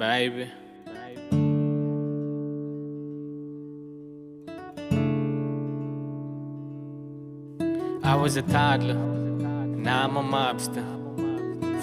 baby. I was a toddler, now I'm a mobster.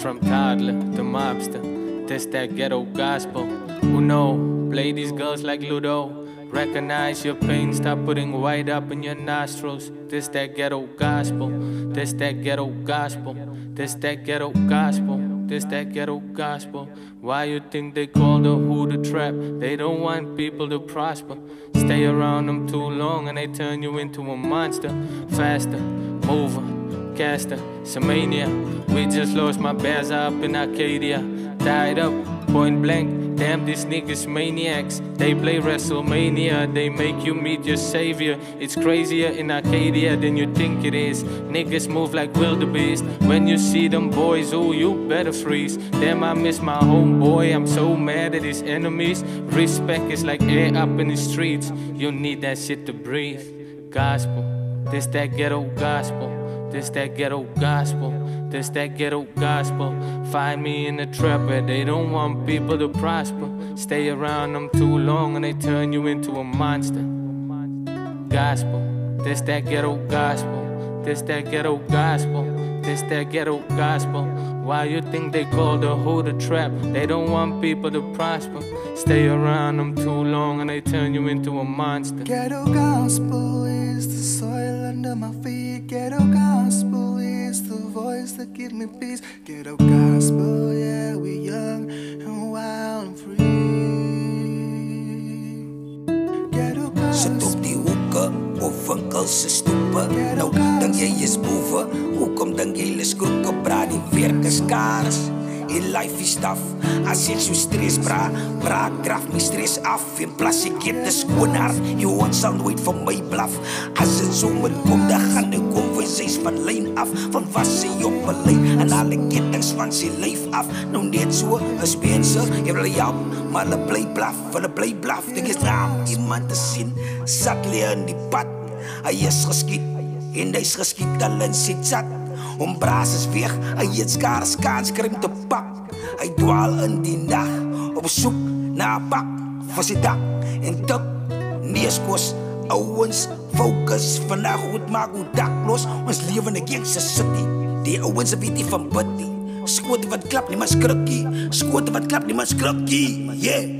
From toddler to mobster, this that ghetto gospel. Who know? Play these girls like Ludo. Recognize your pain, stop putting white up in your nostrils. This that ghetto gospel. This that ghetto gospel. This that ghetto gospel. This that ghetto gospel. Why you think they call the who the trap? They don't want people to prosper. Stay around them too long and they turn you into a monster. Faster, mover, caster, some Semania. We just lost my bears up in Arcadia. Tied up, point blank. Damn, these niggas maniacs. They play WrestleMania. They make you meet your savior. It's crazier in Arcadia than you think it is. Niggas move like wildebeest. When you see them boys, oh, you better freeze. Damn, I miss my homeboy. I'm so mad at his enemies. Respect is like air up in the streets. You need that shit to breathe. Gospel. This that ghetto gospel. This that ghetto gospel. This that ghetto gospel. Find me in the trap where they don't want people to prosper. Stay around them too long and they turn you into a monster. Gospel. This that ghetto gospel. This that ghetto gospel. This that ghetto gospel. Why you think they call the hood a trap? They don't want people to prosper. Stay around them too long and they turn you into a monster. Ghetto gospel is the soil under my feet. Ghetto gospel that gives me peace. Ghetto gospel, yeah, we young and wild and free. Ghetto gospel. op die hoeke of winkels se stoepe Nou dink jy is boewe Hoekom dink jy hulle skroeke bra die En life is tough. As ek so stres bra Bra graf my stres af. En plas ek het een skoon hart Jy hoort sal nooit van my blaf. As het somer kom Dan gaan ek kom vir sies van lijn af. Van was sy op my lijn En alle kettings van sy lyf af. Nou net so is mense Jy wil help Maar hulle bly blaf Hulle bly blaf. Dink is raam Iemand te sien? Sat leer in die pad. Hy is geskiet En hy's geskiet al in sy zat Om braas is weg Hy het skaars kans kry om te pak. Hy dwaal in die nag Op soek na 'n pak Vir sy dak En tik Neeskos. Ouwens Focus Vandaag goed maak hoe dakloos Ons lewe in 'n gangster city Die ouwens weet nie van bid nie Skote wat klap nie maar skrikkie. Skote wat klap nie maar skrikkie Yeah